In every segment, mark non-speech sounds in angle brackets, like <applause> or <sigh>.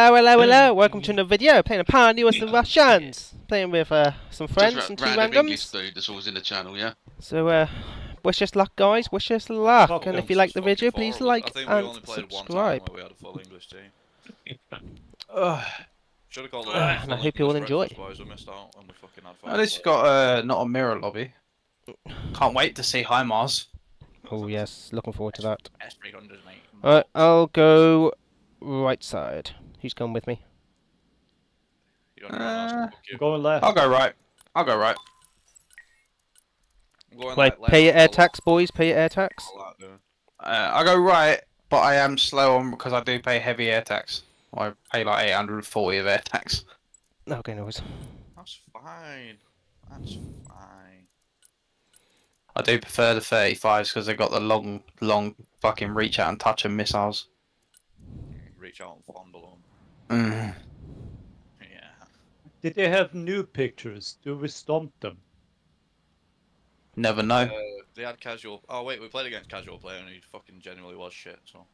Hello, hello, hello. Welcome to another video. Playing a Pioneer with the Russians. Playing with uh, some friends Just and ra- two random English randoms. dude that's always in the channel, yeah? So, uh, wish us luck, guys. Wish us luck. Fuck and if you like the video, for please us. like I think we and only played one time subscribe. where we had a full English team. <sighs> Ugh. Should have called <sighs> it. Ah, and I hope you all enjoy. breakfast, Boys, we missed out and we fucking had At least you got uh, not a mirror lobby. Can't wait to see HIMARS. Oh yes, looking forward to that. S300s, mate. Alright, I'll go right side. Who's going with me? You don't Uh, else, fuck you. I'm going left. I'll go right. I'll go right. Wait, like pay your air tax, boys. Pay your air tax. all that, dude. Uh, I'll go right, but I am slow on because I do pay heavy air tax. I pay like 840 of air tax. Okay, no worries. That's fine. That's fine. I do prefer the 35s because they've got the long, long fucking reach out and touch and missiles. Reach out and fondle them. Mm. Yeah. Did they have new pictures? Do we stomp them? Never know. Uh, they had casual. Oh wait, we played against casual player and he fucking genuinely was shit. So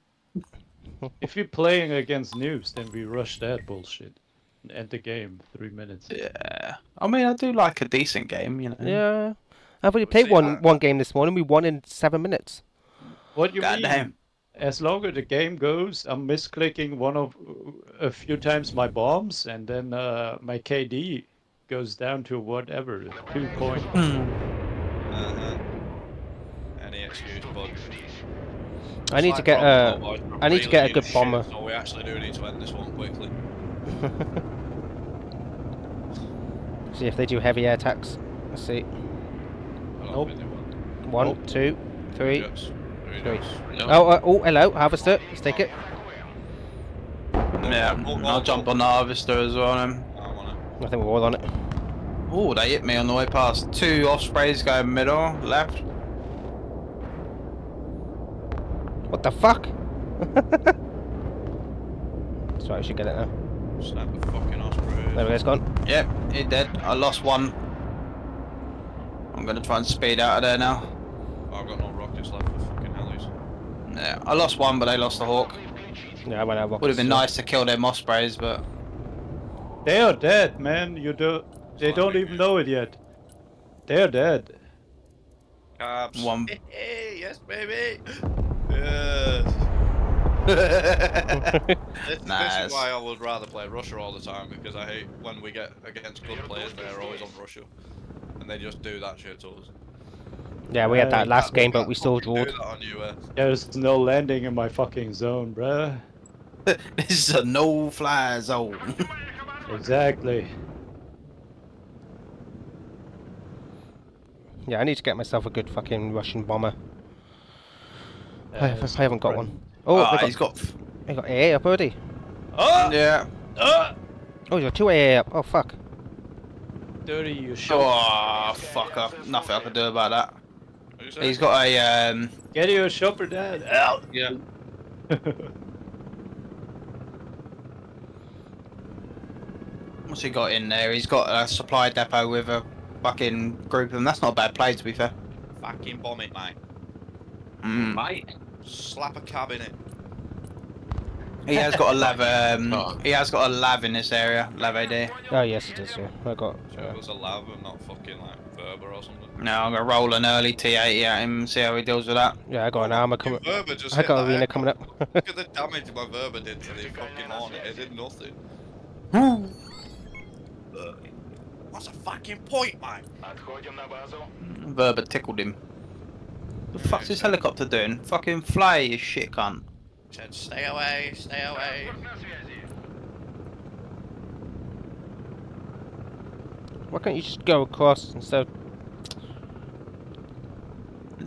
If you're playing against noobs, then we rush that bullshit. and End the game three minutes. Yeah. I mean, I do like a decent game, you know. Yeah. I've already We'll played one that. one game this morning. We won in seven minutes. What do you God mean? damn. As long as the game goes, I'm misclicking one of a few times my bombs, and then uh, my KD goes down to whatever two point. uh-huh. any excuse, bud. I need to get problem, a. though, boys, we're I need to get a in good shit, bomber. So we actually do need to end this one quickly. <laughs> See if they do heavy air tax. Let's see. I Nope. think they will. One, Nope. two, three. Jets. Three Three. No. Oh, uh, oh, hello, harvester. Let's take it. Yeah, oh, I'll jump on the harvester as well. Then. I wanna. I think we're all on it. Oh, they hit me on the way past. Two ospreys going middle, left. What the fuck? <laughs> That's right, I should get it now. Snap the fucking osprey. There we go, it's gone. Yep, he dead. I lost one. I'm gonna try and speed out of there now. I've got no rockets left for fucking hellies. Yeah, I lost one, but they lost the hawk. Yeah, I went out. Would have been nice to kill them ospreys, but They are dead, man. You do. They It's don't even know it yet. They're dead. Cabs. one. <laughs> Yes, baby. Yes. <laughs> This, this is why I would rather play Russia all the time because I hate when we get against good players. They're always on Russia, and they just do that shit to us. Yeah, we had that Uh, last game, but we still drew. drawed. Do that on US. There's no landing in my fucking zone, bruh. <laughs> this is a no-fly zone. Exactly. Yeah, I need to get myself a good fucking Russian bomber. I, Uh, I haven't got one. Oh, Ah, they got, he's got. they got AA up already. Oh! Yeah. Uh, Oh, you got two AA up. Oh, fuck. dirty, you shot. Oh, fuck up. Nothing I can do about that. What? He's got a um. Get your shopper dad out. Yeah. <laughs> What's he got in there? He's got a supply depot with a fucking group of them. That's not a bad play, to be fair. Fucking bomb it, mate. Mm. Mate. Slap a cab in it. He has got a lav. Um, Oh. he has got a lav in this area. Lav AD. Oh, yes, it is, yeah. I got. So Uh, it was a lav and not fucking like Verba or something. No, I'm gonna roll an early T80 at him and see how he deals with that. yeah, I got an armor coming. Verba just I got that arena coming up. Look at the damage my Verba did to the fucking Hornet. It did nothing. What's a fucking point, mate? Verba tickled him. The fuck's this helicopter doing? Fucking fly, you shit cunt. Said, stay away, stay away. Why can't you just go across instead?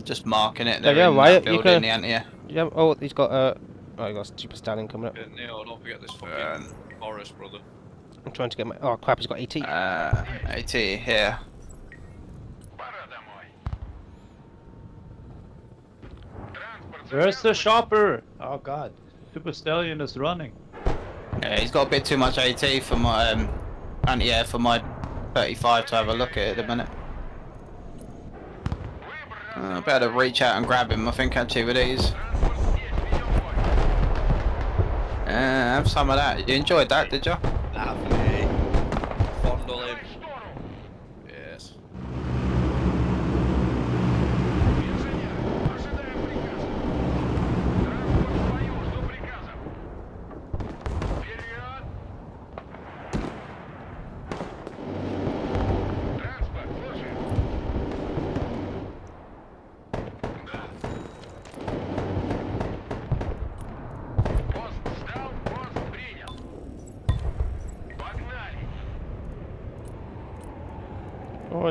Just marking it. Yeah, They're yeah, in right, that you building, can- the anti Yeah. Oh, he's got uh. Oh, he got Super Stallion coming up. Yeah, Neil, don't forget this fucking Um, forest, brother. I'm trying to get my. Oh crap! He's got AT. Uh, AT here. Where's the shopper? Oh god. Super Stallion is running. Yeah, he's got a bit too much AT for my um, anti-air for my 35 to have a look at it at the minute. Uh, better reach out and grab him, I think, actually, with these. Yeah, have some of that. You enjoyed that, did you? Lovely. Fondle him. Yes.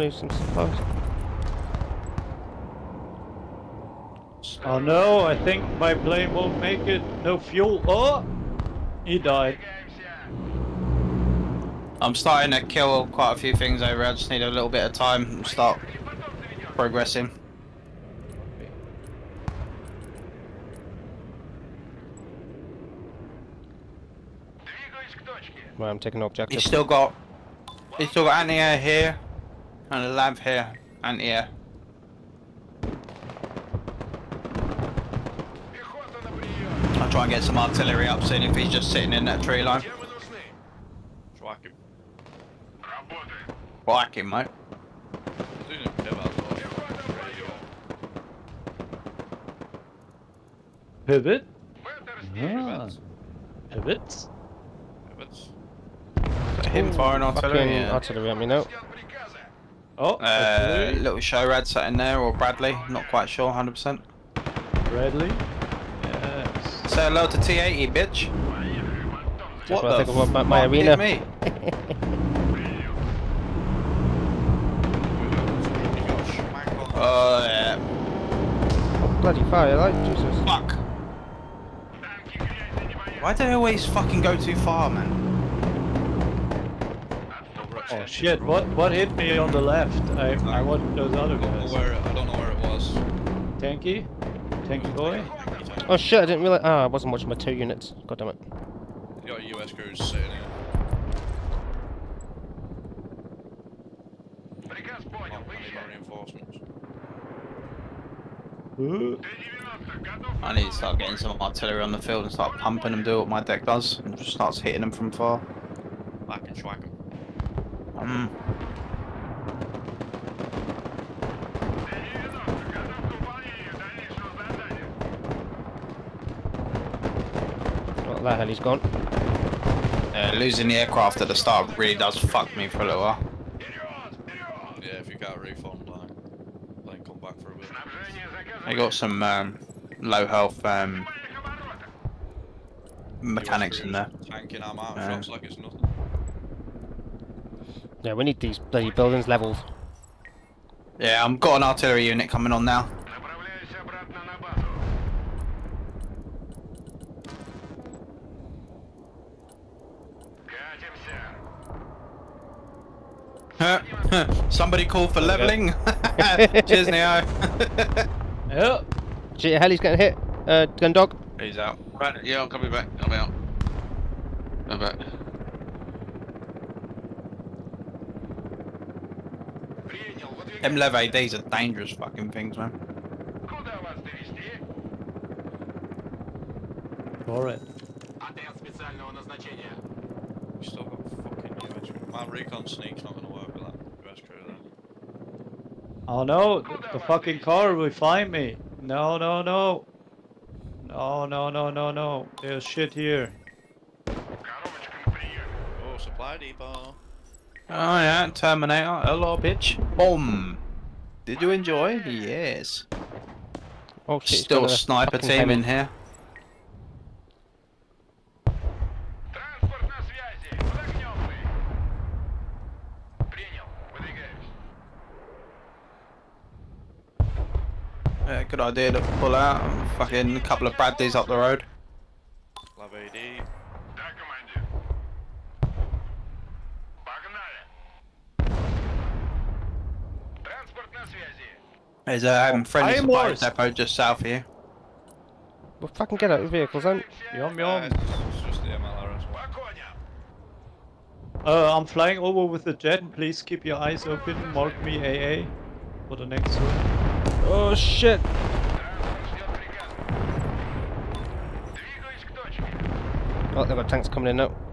Oh, I some supplies. Oh no, I think my plane won't make it. No fuel. Oh! He died. I'm starting to kill quite a few things over. I just need a little bit of time and start progressing. Right, I'm taking objective. He's still got. He's still got anti-air here, and a lab here. and here. I'll try and get some artillery up soon if he's just sitting in that tree line. Schwack him. Like him, mate. Doing him dev as well. Pivot? Ah, Pivots. pivots? Pivots. Him firing artillery. Fucking Yeah. artillery at me now. Oh, Uh, artillery. little show rad sat in there, or Bradley, not quite sure, 100%. Bradley? Yes. Say hello to T80, bitch. What what the think about my- fuck my hit arena. me? You got schmack on. Oh, yeah. Bloody fire, like Jesus. Fuck. Why do they always fucking go too far, man? Oh shit, what what hit me on the left? I I want those other I don't know guys. where I don't know where it was. Tanky? Tanky boy? Oh shit, I didn't realize. Ah, I wasn't watching my two units. God damn it. You got US crews sitting here. Oh, I need reinforcements. I need to start getting some artillery on the field and start pumping them, do what my deck does, and just starts hitting them from far. Back and schwack him. Mm. Oh, that hell, he's gone. Uh, losing the aircraft at the start really does fuck me for a little while. Yeah, if you can't refund, like, then come back for a bit. I got some um, low health um, mechanics in there. Tanking our mountain Yeah. shots like it's nothing. Yeah, we need these bloody buildings leveled. Yeah, I've got an artillery unit coming on now. <laughs> Somebody call for leveling. <laughs> Cheers, Neo. <laughs> Yeah. Shit, hell, he's getting hit. Uh, gun dog. He's out. Right, yeah, I'm coming back. I'm out. I'm back. Them Lav ADs are dangerous fucking things, man. Alright. We still got fucking US crew. My recon sneak's not gonna work with that US crew then. Oh no, the, the fucking car will find me. No, no, no. No, no, no, no, no. There's shit here. Oh, supply depot. Oh yeah, Terminator. Hello, bitch. Boom. Did you enjoy? Yes. Oh shit, Still a a sniper fucking team in here. Yeah, good idea to pull out. Fucking a couple of Bradleys up the road. Lav AD. There's a um, friendly Iron supply depot just south here. Well, fucking get out of the vehicles, then. Yum yum. it's, it's just the MLR. Uh, I'm flying over with the jet. Please keep your eyes open. Mark me AA for the next one. Oh shit. Oh, they've got tanks coming in now.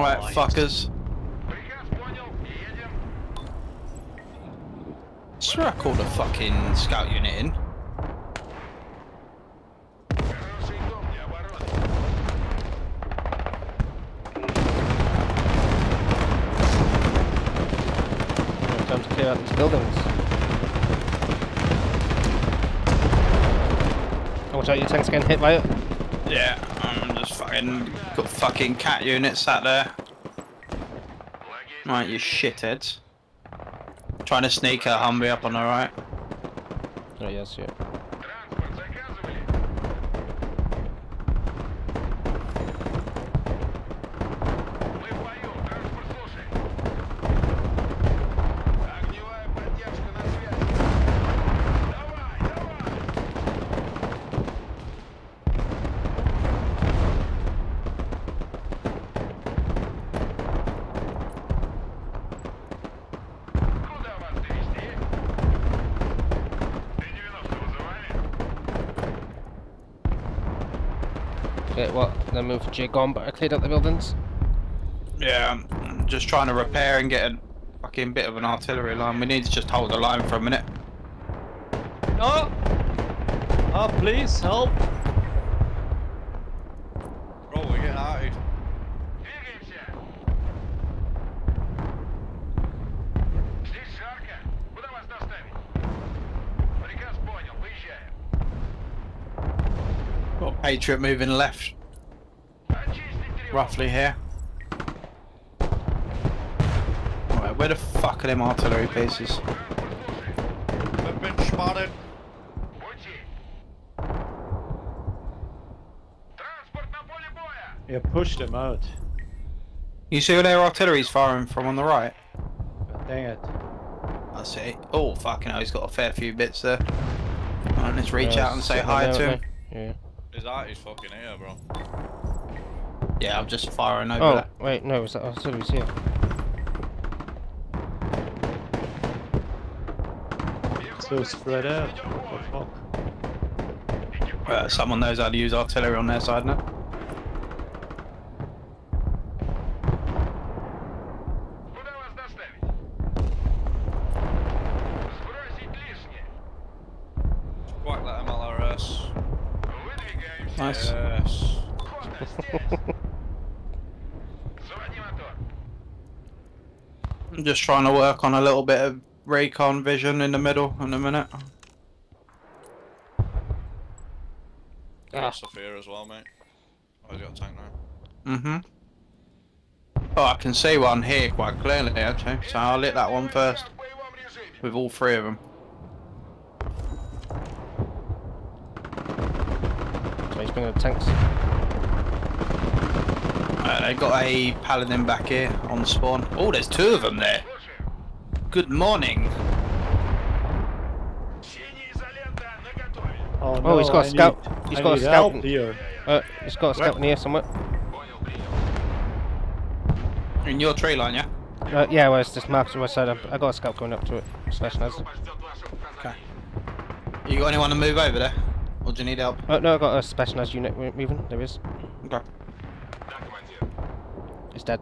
Alright, fuckers. I swear I called a fucking scout unit in. Time to clear out these buildings. Oh, watch out, your tank's getting hit by it. Yeah, I'm just fucking got fucking cat units sat there. Right, you shitheads. Trying to sneak her Humvee up on the right. Oh, yes, yeah. both Jay but I cleared out the buildings. Yeah, I'm just trying to repair and get a fucking bit of an artillery line. We need to just hold the line for a minute. No! Oh, please, help! Bro, we're getting out of here. Got Patriot moving left roughly here. Alright, where the fuck are them artillery pieces? They've been spotted. You pushed them out. You see where their artillery's firing from on the right? Dang it. I see. Oh, fucking hell, he's got a fair few bits there. Right, let's reach yeah, out and say hi to him. Yeah. His that his fucking here, bro. Yeah, I'm just firing over Oh, there. wait, no, was that artillery's here? So spread out. What the fuck? Uh, someone knows how to use artillery on their side now. just trying to work on a little bit of recon vision in the middle in a minute. Ah. Sophia as well, mate. I've got a tank now. Mm-hmm. Oh, I can see one here quite clearly, actually, so I'll lit that one first. With all three of them. So he's bringing the tanks. Uh, right, I got a paladin back here on spawn. Oh, there's two of them there. Good morning. Oh, no, oh he's got I a scout. Need, he's, got a scout. Uh, he's got a scout. he's got a scout near somewhere. In your tree line, yeah? Uh, yeah, where's this map to my side. I got a scout going up to it. Specialized. Okay. You got anyone to move over there? Or do you need help? Oh, no, I got a specialized unit moving. There is. Okay is that?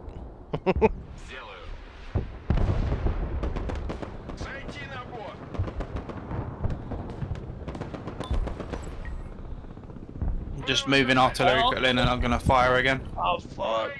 Just moving artillery quickly and I'm gonna fire again. Oh fuck.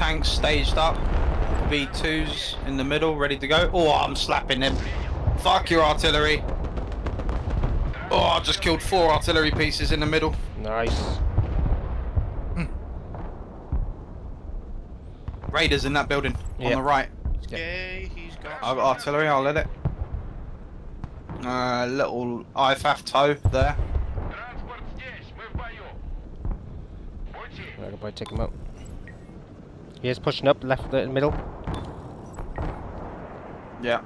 tanks staged up. V2s in the middle, ready to go. Oh, I'm slapping them. Fuck your artillery. Oh, I just killed four artillery pieces in the middle. Nice. Hmm. Raiders in that building yep. on the right. Yeah, he's got. I've got artillery. I'll let it. Uh, little IFF toe there. I'll probably take him out. He is pushing up, left, the middle. Yeah.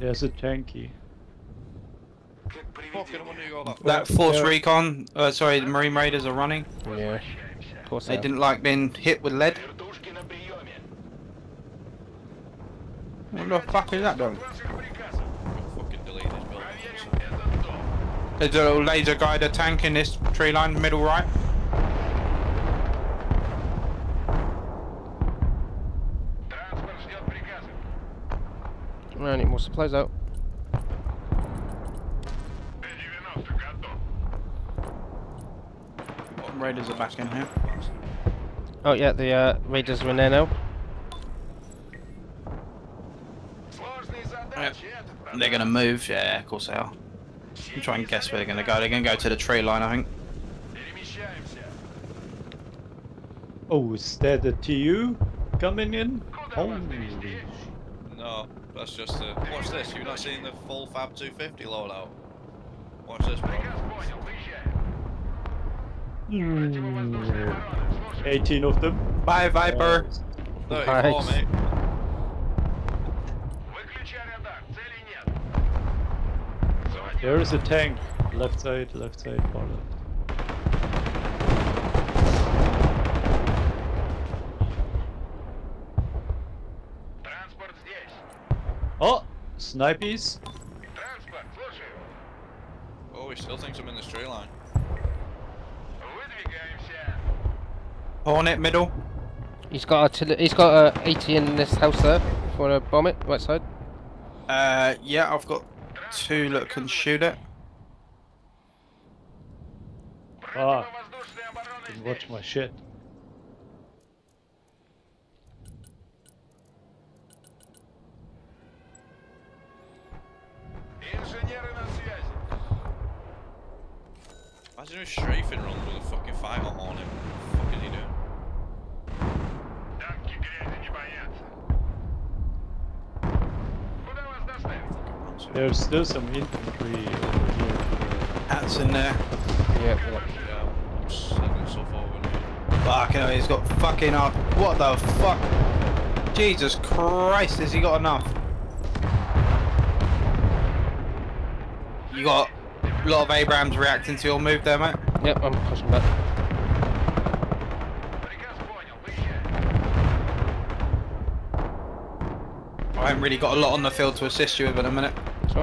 There's <laughs> a tanky that Force yeah. Recon, uh, sorry, the Marine Raiders are running. Yeah. Of course they, they didn't like being hit with lead. What the fuck is that done? There's a little laser guided tank in this tree line, middle right. I need more supplies out. raiders are back in here. Oh yeah, the uh, raiders were in there now. Yep. They're gonna move, yeah, of course they are. I'm trying to guess where they're gonna go. They're gonna go to the tree line, I think. Oh, is that a TU coming in? No, that's just a... Watch this, you've not seen the full Fab 250 loadout. Watch this, bro. 18 of them. Bye, Viper. Uh, 34, Thanks. mate. There is a tank. Left side, left side, far left. Oh! Snipies! Oh, he still thinks I'm in the straight line. Hornet middle. He's got a he's got a 80 in this house there. for a want to bomb it, right side. Uh, yeah, I've got two that can shoot it. Ah, didn't watch my shit. Imagine if strafing runs with a fucking fighter on him. There's still some infantry over here. Hats in there. Yeah, yeah. Yeah, I'm sending stuff over now. Fucking hell, he's got fucking up. What the fuck? Jesus Christ, has he got enough? You got a lot of Abrams reacting to your move there, mate. Yep, I'm pushing back. haven't really got a lot on the field to assist you with in a minute. So.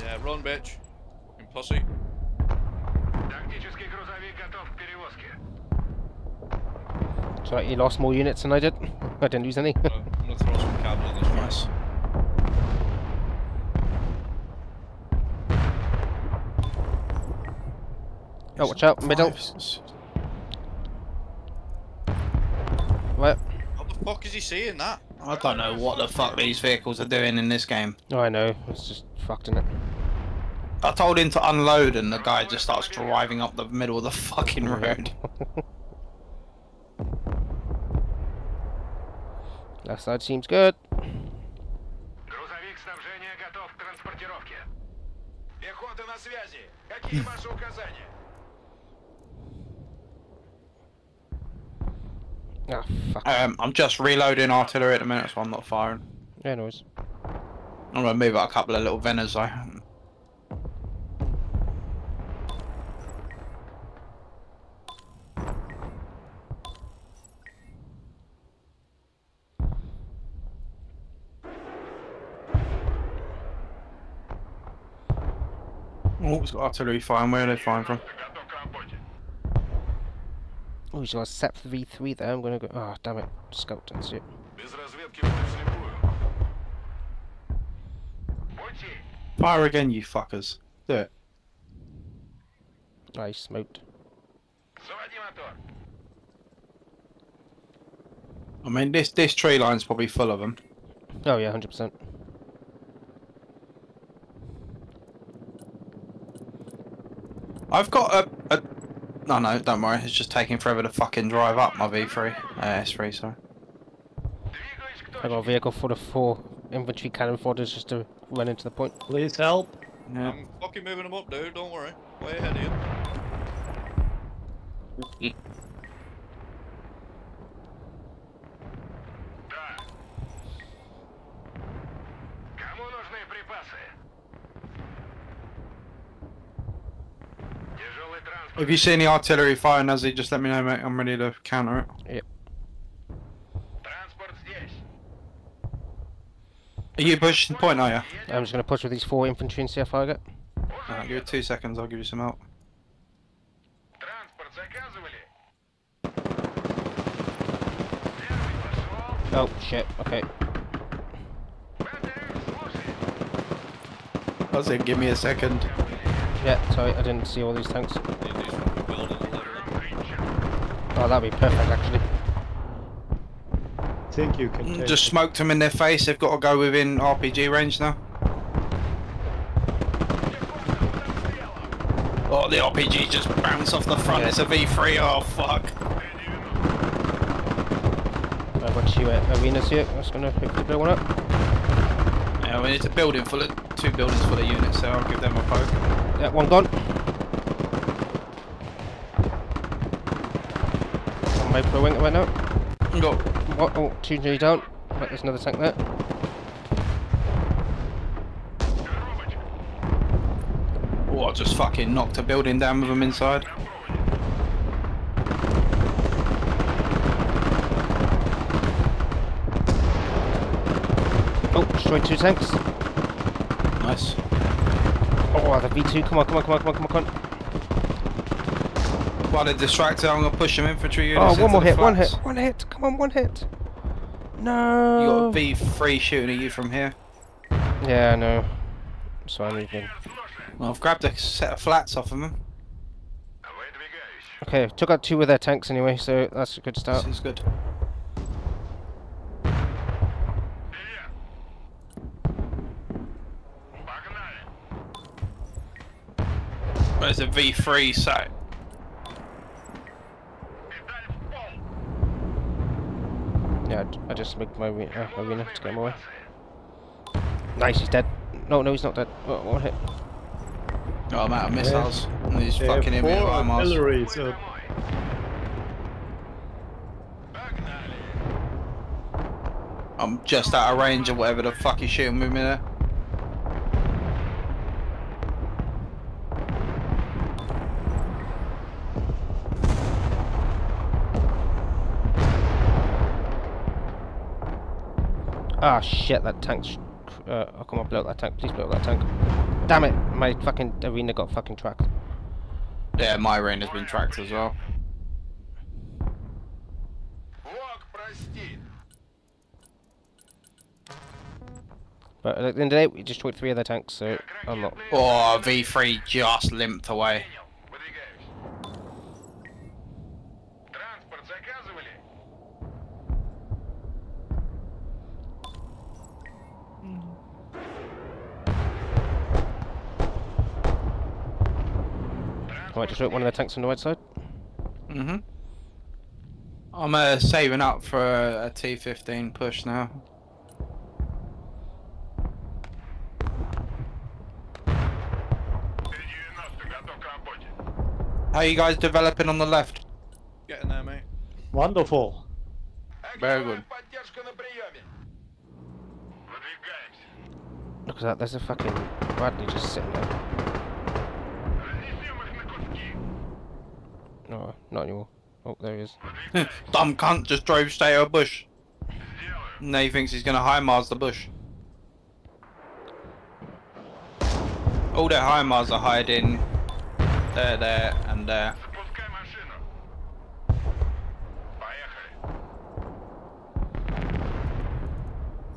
Yeah, run, bitch. Fucking posse. So you lost more units than I did. I didn't lose any. Uh, I'm gonna throw some cavalry this nice. Oh, watch out, middle. Five, fuck is he seeing that? I don't know what the fuck these vehicles are doing in this game. Oh, I know. It's just fucked in it. I told him to unload and the guy just starts driving up the middle of the fucking road. <laughs> Left side seems good. Грузовик снабжения готов к транспортировке. Пехота на связи. Какие <laughs> ваши указания? Ah, fuck. Um, I'm just reloading artillery at the minute, so I'm not firing. Yeah, no worries. I'm gonna move out a couple of little Veners though. Oh, it's got artillery firing. Where are they firing from? he's got SEP V3. there. I'm gonna go. Oh, damn it. Scout, that's it. Fire again, you fuckers. Do it. Oh, I smoked. I mean, this this tree line's probably full of them. Oh yeah, hundred percent. I've got a, a no, no, don't worry. It's just taking forever to fucking drive up my V3. Uh, S3, sorry. I got a vehicle 44 infantry cannon fodder's just to run into the point. Please help. Yeah. I'm fucking moving them up, dude. Don't worry. Way ahead of you. <laughs> If you see any artillery firing, Nazi, just let me know, mate. I'm ready to counter it. Yep. Are you pushing point, are you? I'm just going to push with these four infantry and see if I get. Give it two seconds, I'll give you some help. Oh, shit, okay. That's it, give me a second. Yeah. Sorry, I didn't see all these tanks. Need these fucking buildings later. Oh, that'd be perfect actually. Think you can take Just it. smoked them in their face. They've got to go within RPG range now. Oh, the RPG just bounced off the front. Yeah. It's a V3. Oh, fuck. I've got two uh, arenas here. I'm just gonna hopefully blow one up. Yeah, I mean, it's a building full of two buildings full of units, so I'll give them a poke. Yeah, one gone. On my pro wing right now. Got What? Oh, oh, two nearly down. But there's another tank there. Oh, I just fucking knocked a building down with them inside. Oh, destroyed two tanks. Nice. Oh, the V2, come on, come on, come on, come on, come on. While they're distracted, I'm gonna push them infantry units. Oh, one more hit, flats. one hit, one hit, come on, one hit. No. You got a V3 shooting at you from here. Yeah, I know. So I'm leaving. Well, I've grabbed a set of flats off of them. Okay, took out two of their tanks anyway, so that's a good start. This is good. There's a V3 site. Yeah, I just make my arena, uh, arena to get him away. Nice, he's dead. No, no, he's not dead. Oh, one hit. Oh, I'm out of missiles. And He's yeah, fucking in me at my miles. I'm just out of range or whatever the fuck he's shooting with me there. Ah, oh, shit, that tank's... Uh, oh, come on, blow up that tank. Please blow up that tank. Damn it, my fucking arena got fucking tracked. Yeah, my arena's been tracked as well. But at the end of the day, we destroyed three other tanks, so a lot. Oh, V3 just limped away. Right, just one of the tanks on the right side. Mm-hmm. I'm uh, saving up for a T15 push now. How are you guys developing on the left? Getting there, mate. Wonderful. Very good. Look at that, there's a fucking Bradley just sitting there. No, not anymore. Oh, there he is. <laughs> Dumb cunt just drove straight over a bush. Now he thinks he's gonna HIMARS the bush. All their HIMARS are hiding. There, there, and there.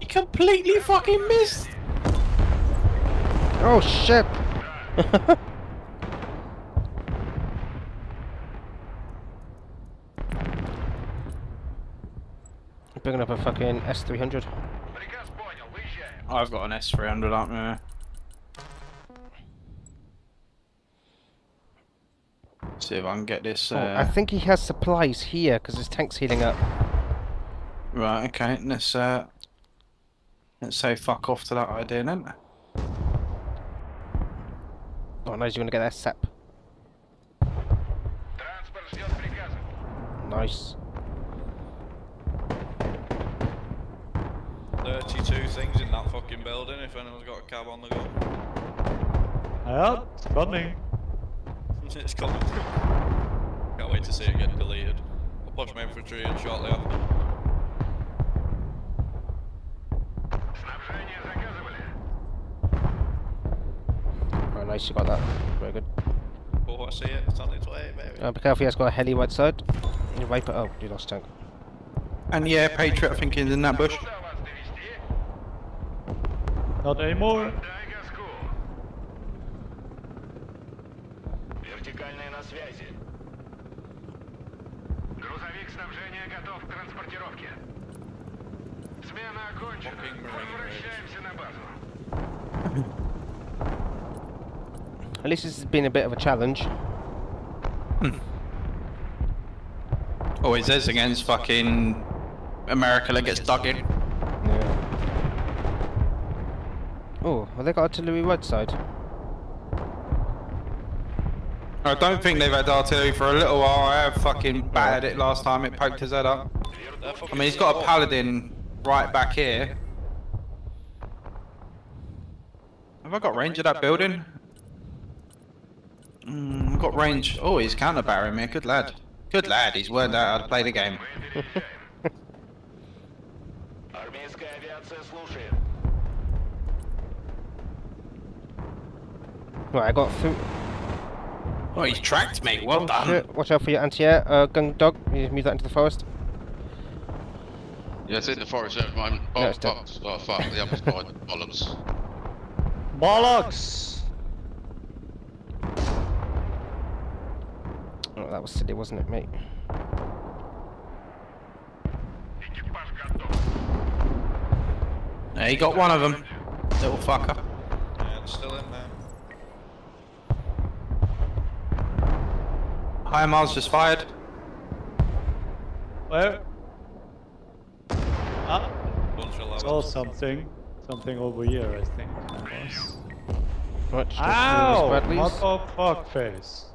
He completely fucking missed! Oh shit! <laughs> picking up a fucking S300. I've got an S300 up there. See if I can get this. Oh, uh... I think he has supplies here because his tank's healing up. Right. Okay. Let's uh, let's say fuck off to that idea then. Oh, nice. You want to get that sep. Nice. things in that fucking building if anyone's got a cab on the go. Yeah, it's coming. <laughs> it's coming. Can't wait to see it get deleted. I'll push my infantry in shortly after. Very nice, you got that. Very good. Oh, I see it. It's on its way, baby. Uh, be careful, he has got a heli right side. You wipe it. Oh, you lost tank. And yeah, Patriot, I think, is in that bush. Куда вас довести? Not anymore. Дай газку. Вертикальная на связи. Грузовик снабжения готов к транспортировке. Смена окончена. Fucking Marine Возвращаемся на базу. At least this has been a bit of a challenge. Always is against fucking America that gets dug in. Well, they got artillery right side. I don't think they've had artillery for a little while. I have fucking battered it last time it poked his head up. I mean, he's got a paladin right back here. Have I got range of that building? Mm, I've got range. Oh, he's counter barring me. Good lad. Good lad. He's learned out how to play the game. <laughs> Right, I got through. Oh, he's tracked me. Well oh, done. Shit. Watch out for your anti-air. Uh, gun dog, you move that into the forest. Yeah, it's in the forest at the moment. Oh, oh, oh, fuck, the other side. <laughs> Bollocks. Bollocks! Oh, that was silly, wasn't it, mate? Yeah, he got one of them. Little fucker. Yeah, it's still in there. HIMARS just fired. Where? Ah. Saw something. Something over here, I think. Watch those Ow! fuck, face.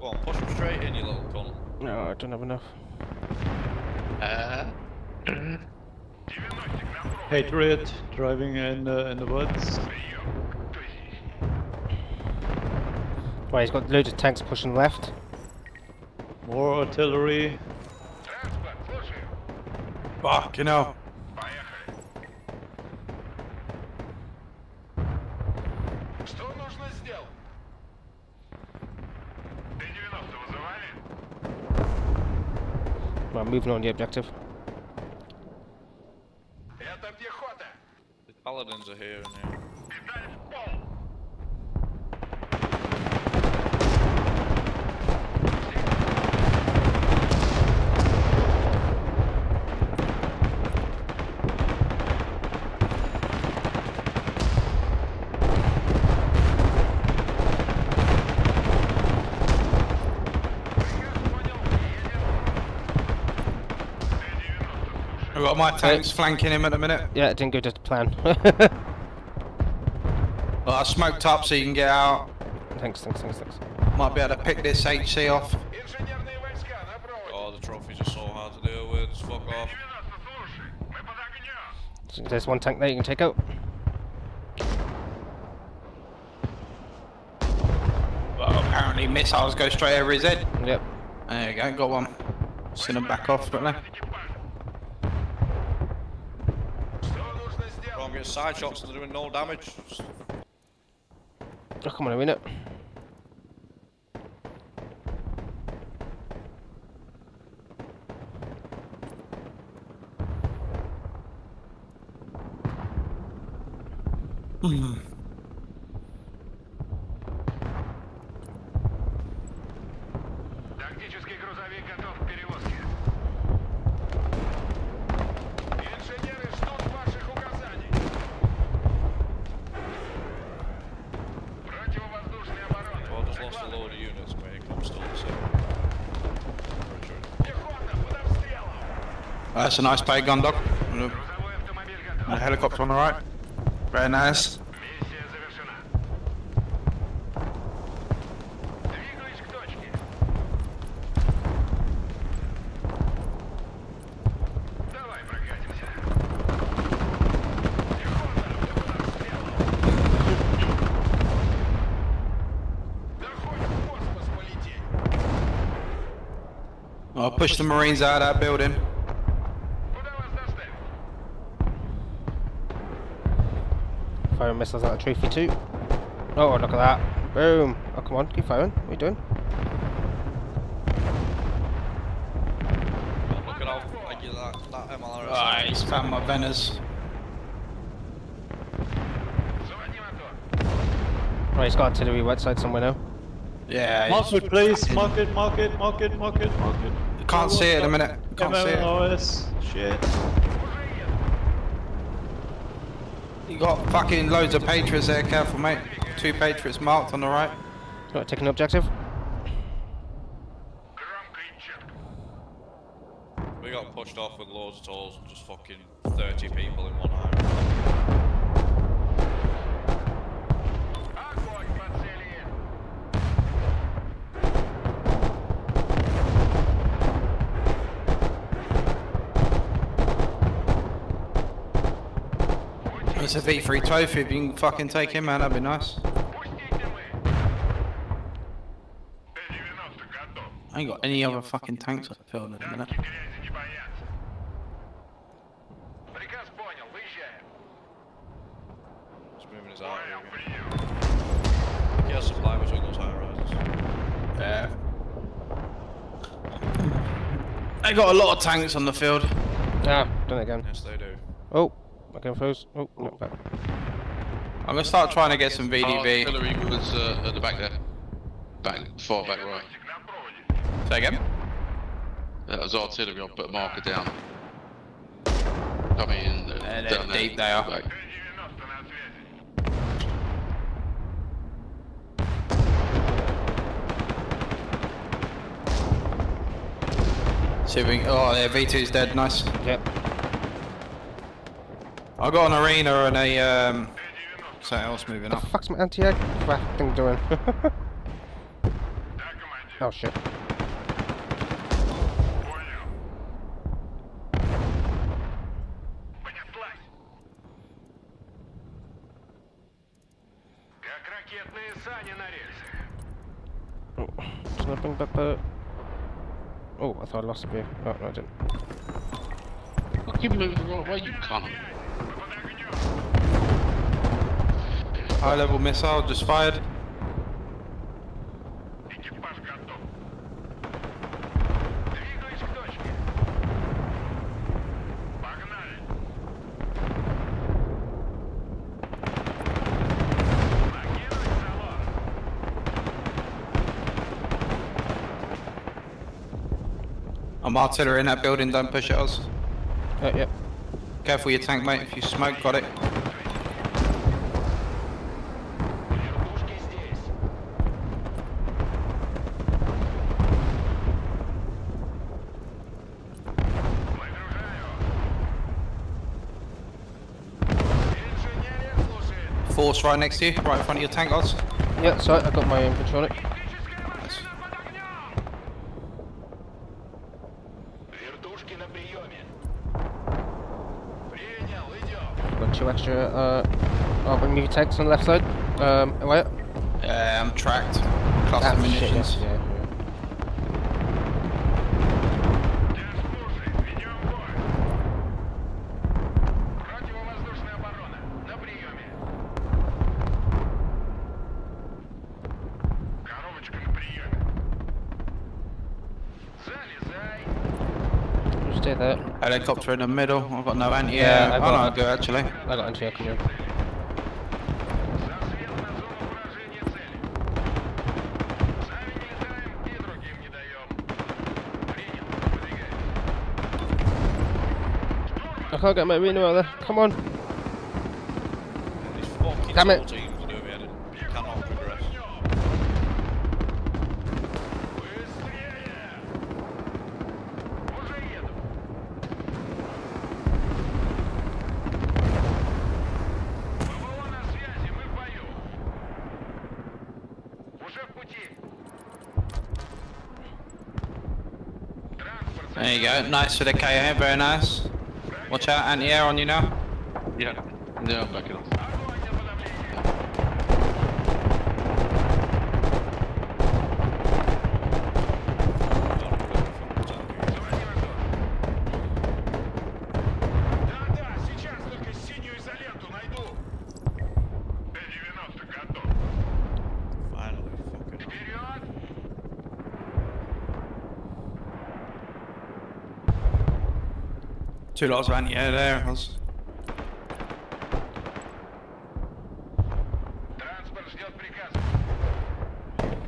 Go on, push them straight in, you little cunt. No, I don't have enough. Uh-huh. Patriot driving in, uh, in the woods. Right, he's got loads of tanks pushing left. More artillery. Fuck, you know. I'm moving on the objective. The paladins are here and here. my tanks flanking him at the minute. Yeah, it didn't go to plan. <laughs> well, I smoked up so you can get out. Thanks, thanks, thanks, thanks. Might be able to pick this HC off. Oh, the trophies are so hard to deal with. Fuck off. So there's one tank there you can take out. Well, apparently missiles go straight over his head. Yep. There you go, got one. Send him back off, don't? getting side shots and they're doing no damage. Oh, come on a minute. Mm-hmm. That's a nice pay, gun dog. A helicopter on the right. Very nice. I'll push the Marines out of that building. Missiles miss us trophy too. Oh, look at that. Boom. Oh, come on. Keep firing. What are you doing? Alright, he's found my venus. Right, he's got artillery wet side somewhere now. Yeah. Mark it, please. Mark it, mark it, mark it, mark it, mark it. Can't see it in a minute. Can't see it. Shit. You got fucking loads of Patriots there, careful mate. Two Patriots marked on the right. Right, taking objective. We got pushed off with loads of tools and just fucking 30 people in one house. That's a V3 Tofu, if you can fucking take him man, that'd be nice. I ain't got any other fucking tanks up the field at the minute. Just moving his arm. He has supply between those high rises. Yeah. <laughs> They got a lot of tanks on the field. Yeah, done it again. Yes, they do. Oh. Okay, first. Oh, no, oh. back. I'm gonna start trying to get some VDV. Oh, artillery was uh, at the back there. Back, far back right. Say again? That was artillery, I'll put a marker down. Coming in the, uh, down there. deep they are. Back. See if we oh, yeah, V2 is dead, nice. Yep. I got an arena and a um, something else moving up. What the fuck's my anti-aircraft thing doing? <laughs> oh shit. Oh, I the... Oh, I thought I lost a beer. Oh, no, I didn't. Well, keep moving the wrong way, you can't. High level missile just fired. I'm artillery in that building, don't push at us. Uh, yep. Careful your tank, mate. If you smoke, got it. Force right next to you, right in front of your tank, Oz. Yeah, sorry, I got my own. extra, extra. Uh, I'll on the left side. Um, Elliot? Uh, I'm tracked. Cluster ah, munitions. Shit, yeah. do that. Helicopter in the middle. I've got no anti-air. Yeah, I've got, oh, no, I do actually. I got anti-air control. I can't get my arena out there. Come on. Damn it. There you go. Nice for the KO. Very nice. Watch out, anti-air on you now. Yeah. Yeah, I'm backing off. Two lots of there.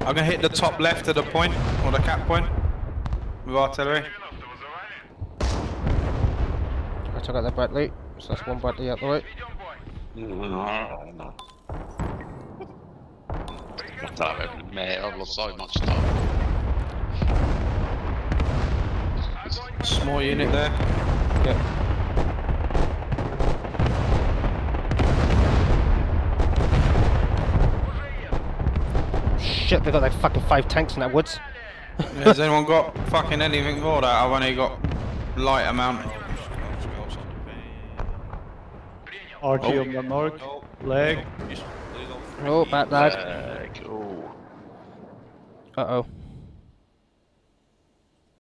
I'm gonna hit the top left of the point, or the cap point, with artillery. I took out the Bradley, so that's one Bradley out the way. Damn it, mate, I've lost so much time. Small unit there. Yep. Shit, they got like fucking five tanks in that woods. Has anyone got fucking anything for that? I've only got light amount. RT oh. on the mark. Leg. Oh, oh bad lad. Uh oh.